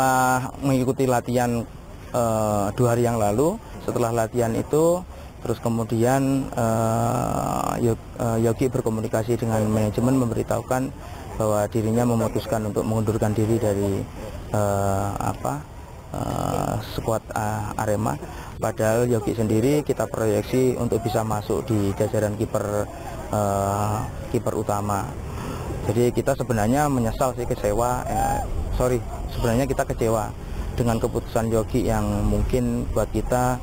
setelah mengikuti latihan uh, dua hari yang lalu setelah latihan itu terus kemudian uh, Yogi berkomunikasi dengan manajemen memberitahukan bahwa dirinya memutuskan untuk mengundurkan diri dari uh, apa uh, skuad Arema. Padahal Yogi sendiri kita proyeksi untuk bisa masuk di jajaran kiper uh, kiper utama. Jadi kita sebenarnya menyesal sih kecewa eh, sorry sebenarnya kita kecewa dengan keputusan Yogi yang mungkin buat kita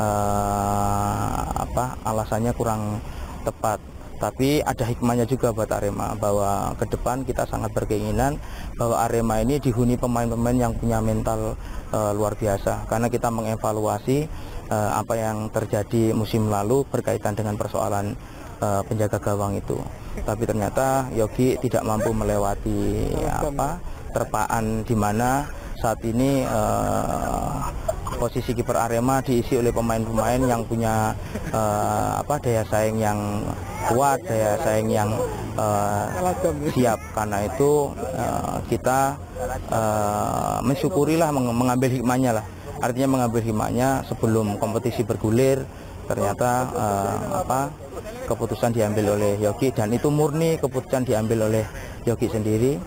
uh, apa alasannya kurang tepat. Tapi ada hikmahnya juga buat Arema bahwa ke depan kita sangat berkeinginan bahwa Arema ini dihuni pemain-pemain yang punya mental uh, luar biasa. Karena kita mengevaluasi uh, apa yang terjadi musim lalu berkaitan dengan persoalan uh, penjaga gawang itu. Tapi ternyata Yogi tidak mampu melewati apa terpaan di mana saat ini uh, posisi kiper Arema diisi oleh pemain-pemain yang punya uh, apa daya saing yang kuat, daya saing yang uh, siap. Karena itu uh, kita uh, mensyukurilah meng mengambil hikmahnya lah. Artinya mengambil hikmahnya sebelum kompetisi bergulir ternyata uh, apa keputusan diambil oleh Yogi dan itu murni keputusan diambil oleh Yogi sendiri.